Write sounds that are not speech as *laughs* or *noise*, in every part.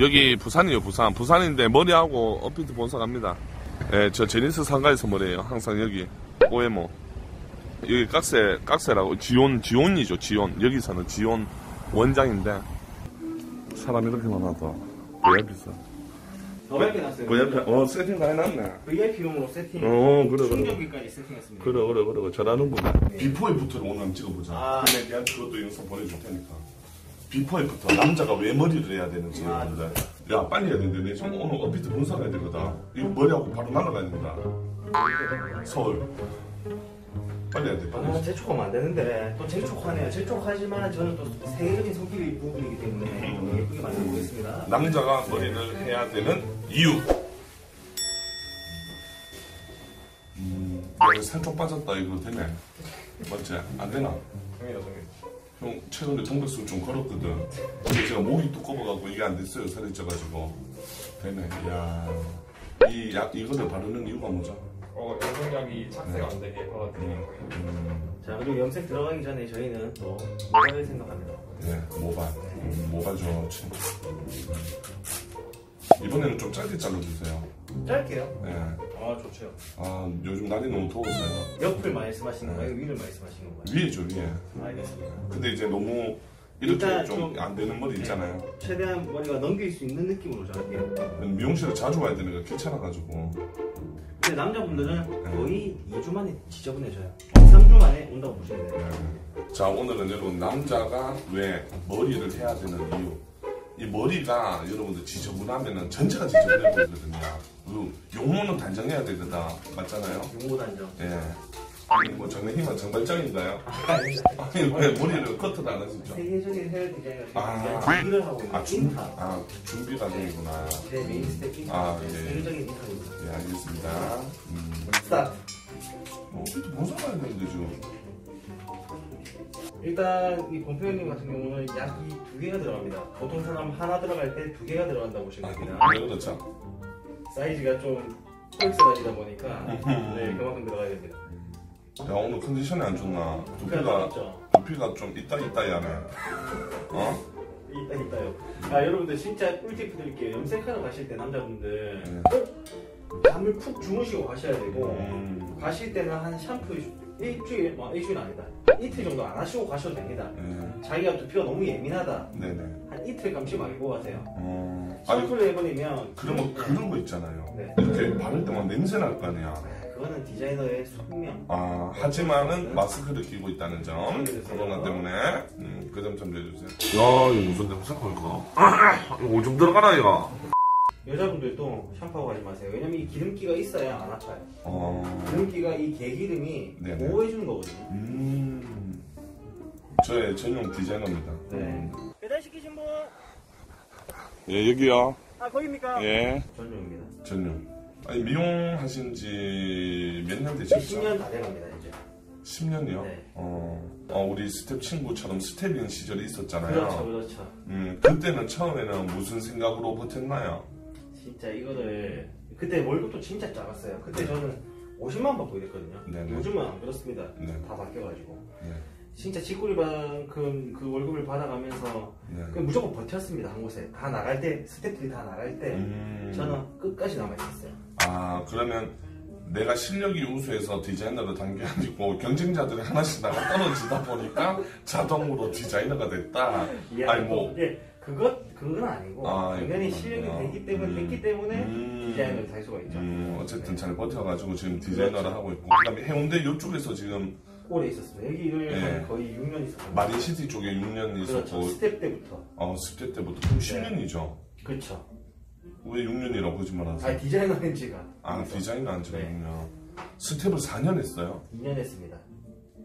여기 부산이에요, 부산. 부산인데 머리하고 업비트 본사 갑니다. 예, 저 제니스 상가에서 머리해요. 항상 여기. 오에모. 여기 깍세, 깍세라고. 지온, 지온이죠, 지온. 여기서는 지온 원장인데. 사람 이렇게 많아도. VIP서. 더 밝게 놨어요. VIP, 어, 세팅 다 해놨네. VIP용으로 세팅. 어, 그래, 그래. 충전기까지 세팅했습니다. 그래, 그래, 그래. 잘하는구만. before after를 오늘 한번 찍어보자. 아. 근데 내가 그것도 영상 보내줄 테니까. before after. 남자가 왜 머리를 해야 되는지. 아, 여러분들. 야, 빨리 해야 되는데. 내 지금 오늘 업비트 가야 되거든. 이거 머리하고 바로 날아가야 된다. 서울. 빨리 해야 돼, 빨리. 아, 재촉하면 안 되는데 또 재촉하네요. 재촉하지만 저는 또 세계적인 성격이 부분이기 때문에 또 예쁘게 만들어 보겠습니다. 남자가 머리를 해야 되는 이유. 음, 살좀 빠졌다 이거 되네. 맞지? 안 되나? 정해라, 정해. 형 최근에 정백수 좀 걸었거든. 근데 제가 목이 두꺼워갖고 이게 안 됐어요. 살이 쪄가지고. 되네. 야, 이 약 이거를 바르는 이유가 뭐죠? 어, 영상량이 착색 안 되게 도와드리는 거예요. 음, 자 그리고 염색 들어가기 전에 저희는 또 모발을 생각합니다. 네, 모발. 음, 모발 좋지. 이번에는 좀 짧게 잘라주세요. 짧게요. 네. 아 좋죠. 아, 요즘 날이 너무 더워서요. 옆을 말씀하시는 거예요? 위를 말씀하시는 거예요? 위에죠, 위에. 알겠습니다. 근데 이제 너무 이렇게 일단 좀 좀- 안 되는 머리 있잖아요. 최대한 머리가 넘길 수 있는 느낌으로 잘할게요. 미용실에 자주 와야 되는 거 귀찮아가지고. 근데 남자분들은 거의 2주 만에 지저분해져요. 3주 만에 온다고 보시면 돼요. 네. 자, 오늘은 여러분, 남자가 왜 머리를 해야 되는 이유. 이 머리가 여러분들 지저분하면은 전체가 지저분해 보이거든요. 그 용모는 단정해야 되거든. 맞잖아요? 용모 단정. 예. 아니, 뭐, 정혜희만 정발장인가요? 아니, 왜 머리를 커트도 안 하시죠? 세계적인 헤어 디자이너 아. 준비를 하고 있는 아, 준, 인턴. 아, 준비 과정이구나. 제 메인 스텝 인턴. 아, 예. 세계적인 인턴입니다. 예, 알겠습니다. 음. 스타트. 뭐, 뭔 상관이 되는데, 지금. 일단 이 본표님 같은 경우는 약이 두 개가 들어갑니다. 보통 사람 하나 들어갈 때 두 개가 들어간다고 보시면 됩니다. 왜 그렇죠? 사이즈가 좀 폴스라지다 보니까 네 그만큼 들어가야 됩니다. 야, 오늘 컨디션이 안 좋나? 두피가, 그렇죠. 두피가 좀 있다 있다 야네. 어? 이따 이따요. 아 여러분들 진짜 꿀팁 드릴게요. 염색하러 가실 때 남자분들 네. 꼭 잠을 푹 주무시고 가셔야 되고 음, 가실 때는 한 샴푸 일주일, 뭐 일주일 아니다. 이틀 정도 안 하시고 가셔도 됩니다. 네. 자기가 두피가 너무 예민하다. 네네. 한 이틀 감시 말고 가세요. 어, 아니, 샴푸를 해버리면 그러면 그런 거 있잖아요. 네. 이렇게 바를 때만 냄새 날 거 아니야. 아, 그거는 디자이너의 숙명. 아, 하지만은 마스크를 끼고 있다는 점. 참고해주세요. 코로나 때문에. 음, 그점 참조해주세요. 야, 이거 무슨 냄새 걸까? 이거 오줌 들어가라, 이거. 여자분들도 샴푸하고 가지 마세요. 왜냐면 이 기름기가 있어야 안 아파요. 어, 기름기가 이 개기름이 네네. 보호해주는 거거든요. 음. 저의 전용 디자이너입니다. 네. 배달시키신 분? 예, 여기요. 아, 거기입니까? 예. 전용입니다. 전용. 아니, 미용하신 지 몇 년 되셨죠? 10년 다 돼갑니다, 이제. 10년이요? 네. 어, 어, 우리 스텝 친구처럼 스텝인 시절이 있었잖아요. 그렇죠, 그렇죠. 음, 그때는 처음에는 무슨 생각으로 버텼나요? 진짜 이거를 그때 월급도 진짜 작았어요. 그때 저는 50만 원 받고 일했거든요. 네네. 요즘은 안 그렇습니다. 네. 다 바뀌어가지고. 네. 진짜 직구리만큼 그 월급을 받아가면서 네. 그 무조건 버텼습니다 한 곳에 다 나갈 때 스태프들이 다 나갈 때 음, 저는 끝까지 남아 있었어요. 아, 그러면 내가 실력이 우수해서 디자이너로 단게 아니고 경쟁자들이 하나씩 나가 떨어지다 보니까 자동으로 디자이너가 됐다. 아니, 뭐. 예, 그것 그건 아니고 아, 당연히 이거 실력이 그렇구나. 되기 때문에 음. 됐기 때문에 음. 디자이너를 달 수가 있죠. 음, 어쨌든 잘 버텨가지고 지금 디자이너를 하고 있고. 그 다음에 해운대 이쪽에서 지금 오래 있었습니다. 여기를 네. 한 거의 6년 있었어요. 마린시티 쪽에 6년 그렇죠. 있었고, 스텝 때부터. 어, 10대 때부터. 그럼 10년이죠. 그렇죠. 왜 6년이라고 거짓말 아 하세요? 디자이너는 제가 아, 디자이너 안 네. 지군요. 스텝을 4년 했어요? 2년 했습니다.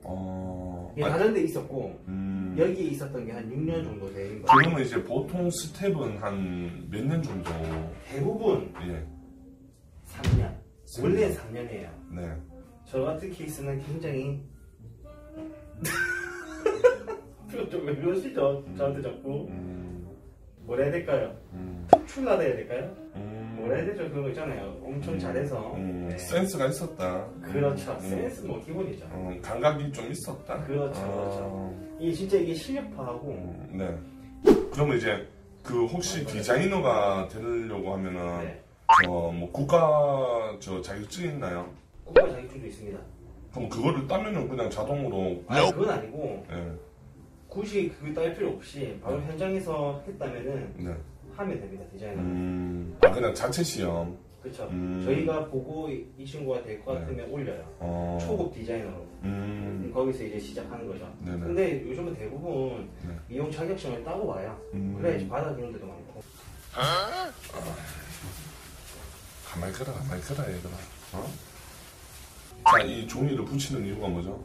어, 다른 데 있었고 음. 여기에 있었던 게 한 6년 정도 된 거예요. 그러면 이제 보통 스텝은 한 몇 년 정도? 대부분 예. 3년. 원래 3년이에요. 네. 저 같은 케이스는 굉장히 *laughs* 좀왜 그러시죠? 저한테 자꾸 음, 뭐라 해야 될까요? 음, 특출나다 해야 될까요? 음, 뭐라 해야 되죠? 그런 거 있잖아요. 엄청 잘해서 음, 네. 센스가 있었다. 그렇죠. 음, 센스 뭐 기본이죠. 음, 감각이 좀 있었다. 그렇죠, 어, 이게 진짜 이게 실력파하고 음, 네. 그러면 이제 그 혹시 디자이너가 되려고 하면은 네. 저뭐 국가 저 자격증 있나요? 국가 자격증도 있습니다. 그럼 그거를 따면은 그냥 자동으로 아, 그건 아니고 예. 굳이 그거 딸 필요 없이 바로 현장에서 했다면은 네. 하면 됩니다 디자이너. 음. 아 그냥 자체 시험. 그렇죠. 음. 저희가 보고 이, 이 친구가 될것 네. 같으면 올려요. 어. 초급 디자이너로. 음. 거기서 이제 시작하는 거죠. 네네. 근데 요즘은 대부분 네. 미용 자격증을 따고 와요. 음. 그래야지 받아주는 데도 많고. 가만히 가라 가만히 가라 얘들아. 어? 자, 이 종이를 붙이는 이유가 뭐죠?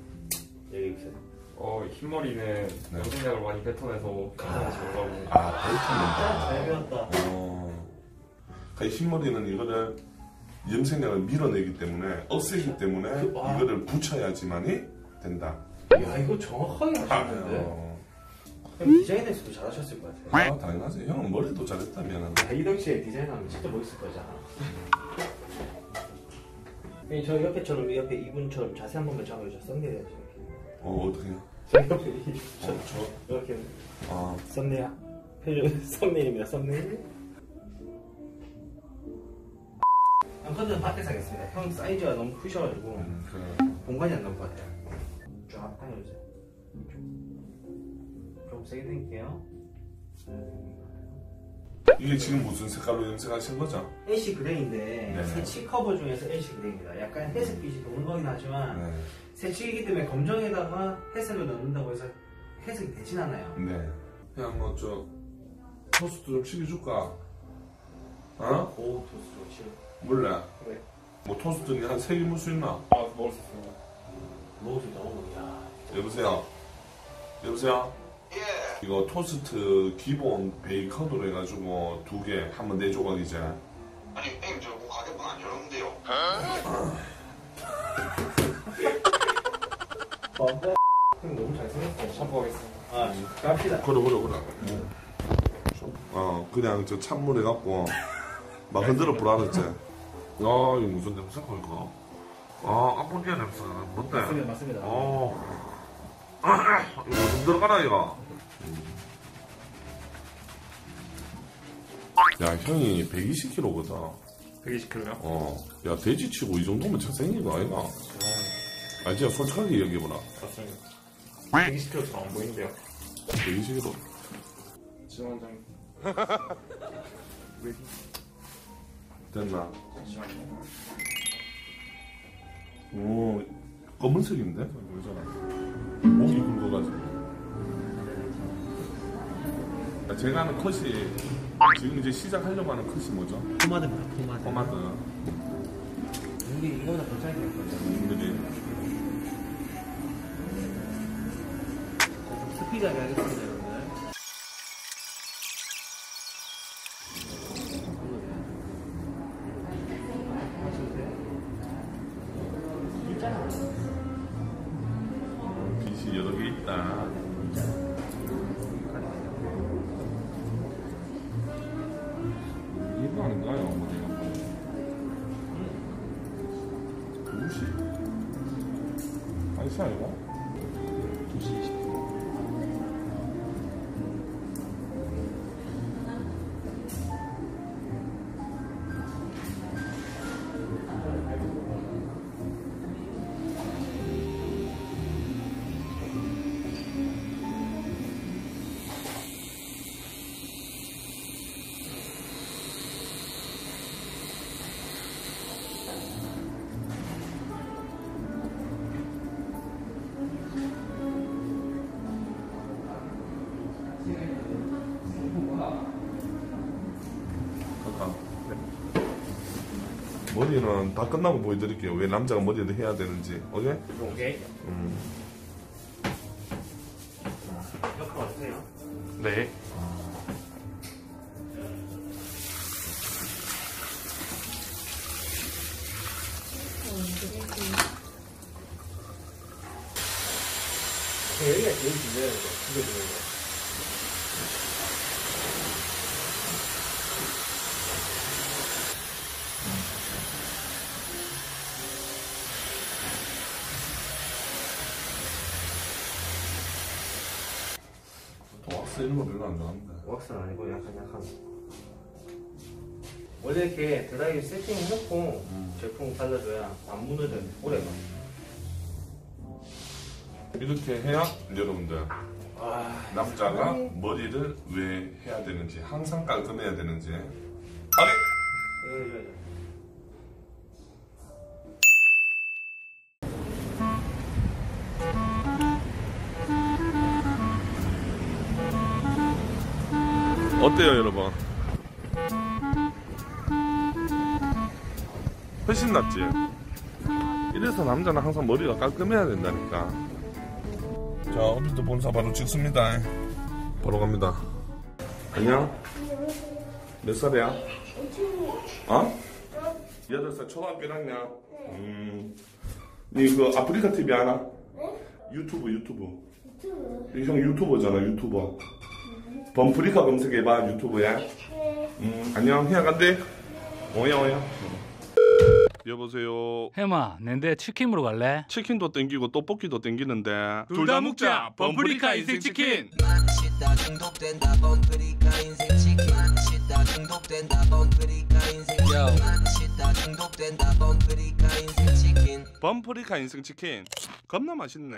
여기 있어요. 어, 흰머리는 네. 염색약을 많이 뱉어내서 괜찮아지 올라오고 아, 아, 잘 벨트입니다. 배웠다. 어. 그 흰머리는 이거를 염색약을 밀어내기 때문에 없애기 때문에 그, 아. 이거를 붙여야지만이 된다. 야, 이거 정확하게 하시는데. 어. 그럼 디자인에서도 잘하셨을 것 같아요. 아, 당연하지. 형은 머리도 잘했다 미안한데. 야, 이 덩치에 디자인하면 진짜 멋있을 거잖아. 네, 저 옆에처럼 옆에 이분처럼 자세 한 번만 잡아주죠. 썸네일. 어, 어떻게? 저 저? 이렇게 아, 썸네일 표정 썸네일입니다. 썸네일. 암컷은 밖에서 하겠습니다. 형 사이즈가 너무 크셔가지고 음, 그래. 공간이 안 나올 것 같아요. 쫙 당겨주세요. 좀 세게 당길게요. 이게 지금 무슨 색깔로 염색하신 거죠? ash gray인데 네네. 새치 커버 중에서 ash gray입니다. 약간 회색빛이 도는 거긴 하지만 네. 새치이기 때문에 검정에다가 회색을 넣는다고 해서 회색이 되진 않아요. 네. 그냥 뭐저 토스트 좀 시켜줄까? 어? 고우 토스 좋지. 몰래. 그래. 뭐 토스트니 한 세 개 물 수 있나? 아, 먹을 수 있습니다. 먹을 수 있다고? 야. 여보세요. 여보세요. 예. 이거 토스트 기본 베이컨으로 해가지고 두 개, 한번네 조각 이제. 아니 형님 저뭐 가게문 안 열었는데요. 형 너무 잘생겼어. 샴푸하겠습니다. 아, 갑시다. 그래 그래 그래. 어 그냥 저 찬물 해갖고 막 흔들어 불알았지. 아 이거 무슨 냄새가 이거? 아 아몬니아 냄새 뭔데? 맞습니다, 맞습니다. 어. 아, 이거 무슨 들어가나 이거? 야 형이 120kg거든. 120kg요? 어. 야 돼지치고 이 정도면 잘생긴 거 아이가? 아 진짜 솔직하게 얘기해보라. 맞습니다. 120kg 잘 안 보이는데요. 120kg. 지원장. *laughs* 왜? 됐나? 잠시만요. 오, 검은색인데? 보이잖아. 목이 굵어가지고. 야, 제가 하는 컷이, 지금 이제 시작하려고 하는 컷이 뭐죠? 포마드입니다, 포마드. 포마드. 근데 이거보다 더 짧게 할 거예요. 좀 스피드하게 하겠습니다, 두시? 한시 아니 잠깐. 머리는 다 끝나고 보여드릴게요. 왜 남자가 머리를 해야 되는지. 오케이? 오케이. 음. 역할 와주세요. 네. 여기가 제일 중요해요, 이거. 이거 중요해요. 왁스 이런 거 별로 안 좋아합니다. 왁스는 아니고 약간 약간. 원래 이렇게 드라이 세팅 해놓고 제품 발라줘야 안 무너져요 오래가 이렇게 해야 여러분들 남자가 머리를 왜 해야 되는지 항상 깔끔해야 되는지. 아래! 이거 이 어때요 여러분? 훨씬 낫지? 이래서 남자는 항상 머리가 깔끔해야 된다니까 자 오늘도 본사 바로 찍습니다 바로 갑니다 안녕 몇 살이야? 어? 8살 초등학교 1학년 음. 니그 아프리카 TV 알아? 유튜브 유튜브 형 유튜버잖아 유튜버 범프리카 검색해봐 유튜브야. 음, 안녕. 희야 간대. 오야 오야. 여보세요. 해마, 낸데 치킨 먹으러 갈래? 치킨도 땡기고 떡볶이도 땡기는데. 둘 다 먹자. 범프리카 인생 치킨. 범프리카 인생 치킨. 범프리카 인생 치킨. 겁나 맛있네